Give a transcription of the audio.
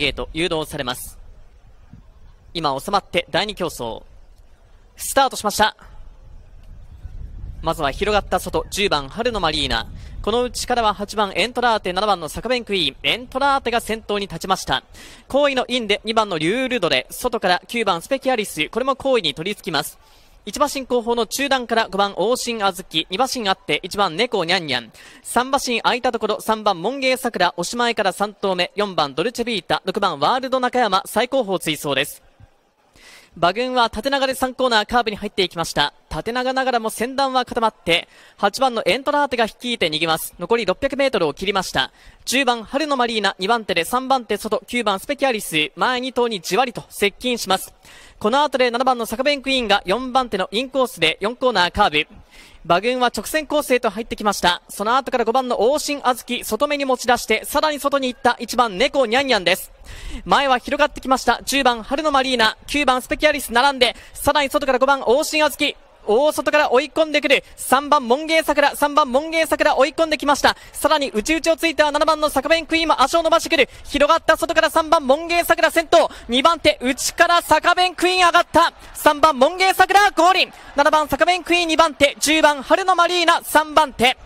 ゲート誘導されます。今収まって第2競争。スタートしました。まずは広がった外、10番春のマリーナ。このうちからは8番エントラーテ、7番のサカベンクイーン。エントラーテが先頭に立ちました。後位のインで2番のリュールドレ、外から9番スペキアリス、これも後位に取り付きます。1馬身後方の中段から5番王神あずき、2馬身あって1番猫にゃんにゃん、3馬身空いたところ3番門芸桜、おしまいから3頭目、4番ドルチェビータ、6番ワールド中山、最高峰追走です。馬群は縦長で3コーナーカーブに入っていきました。縦長ながらも先端は固まって、8番のエントラーテが率いて逃げます。残り600メートルを切りました。10番春のマリーナ、2番手で3番手外、9番スペキアリス、前2頭にじわりと接近します。この後で7番のサカベンクイーンが4番手のインコースで4コーナーカーブ。馬群は直線構成と入ってきました。その後から5番の王神あずき、外目に持ち出して、さらに外に行った1番猫にゃんにゃんです。前は広がってきました。10番春のマリーナ、9番スペキアリス並んで、さらに外から5番王神あずき、大外から追い込んでくる。3番、門芸桜、3番、門芸桜追い込んできました。さらに内々をついては7番の坂弁クイーンも足を伸ばしてくる。広がった外から3番、門芸桜先頭。2番手、内から坂弁クイーン上がった。3番、門芸桜ゴーリン。7番、坂弁クイーン2番手。10番、春のマリーナ3番手。